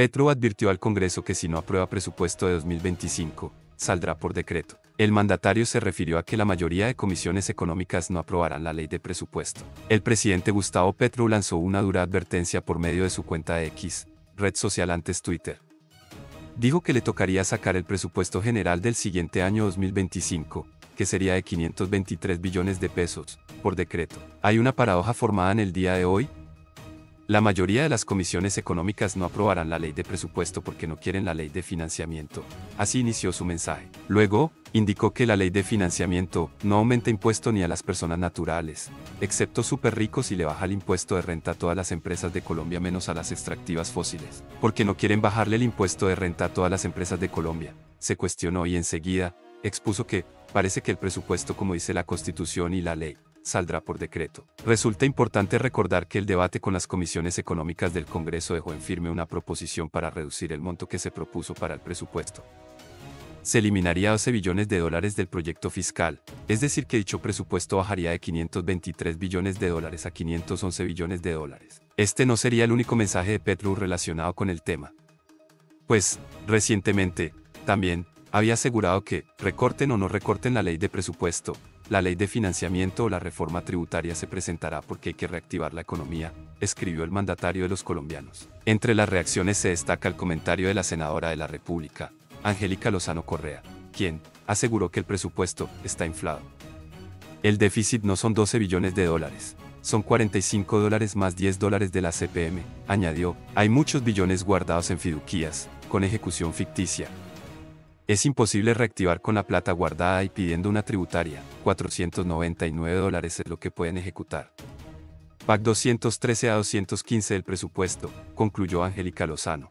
Petro advirtió al Congreso que si no aprueba presupuesto de 2025, saldrá por decreto. El mandatario se refirió a que la mayoría de comisiones económicas no aprobarán la ley de presupuesto. El presidente Gustavo Petro lanzó una dura advertencia por medio de su cuenta X, red social antes Twitter. Dijo que le tocaría sacar el presupuesto general del siguiente año 2025, que sería de 523 billones de pesos, por decreto. Hay una paradoja formada en el día de hoy, la mayoría de las comisiones económicas no aprobarán la ley de presupuesto porque no quieren la ley de financiamiento. Así inició su mensaje. Luego, indicó que la ley de financiamiento no aumenta impuesto ni a las personas naturales, excepto súper ricos y le baja el impuesto de renta a todas las empresas de Colombia menos a las extractivas fósiles. Porque no quieren bajarle el impuesto de renta a todas las empresas de Colombia. Se cuestionó y enseguida, expuso que, parece que el presupuesto como dice la Constitución y la ley, saldrá por decreto. Resulta importante recordar que el debate con las comisiones económicas del Congreso dejó en firme una proposición para reducir el monto que se propuso para el presupuesto. Se eliminaría 12 billones de dólares del proyecto fiscal, es decir que dicho presupuesto bajaría de 523 billones de dólares a 511 billones de dólares. Este no sería el único mensaje de Petro relacionado con el tema. Pues, recientemente, también, había asegurado que, recorten o no recorten la ley de presupuesto, la ley de financiamiento o la reforma tributaria se presentará porque hay que reactivar la economía, escribió el mandatario de los colombianos. Entre las reacciones se destaca el comentario de la senadora de la República, Angélica Lozano Correa, quien aseguró que el presupuesto está inflado. El déficit no son 12 billones de dólares, son 45 dólares más 10 dólares de la CPM, añadió, hay muchos billones guardados en fiduquías, con ejecución ficticia, es imposible reactivar con la plata guardada y pidiendo una tributaria, 499 dólares es lo que pueden ejecutar. PAC 213 a 215 del presupuesto, concluyó Angélica Lozano.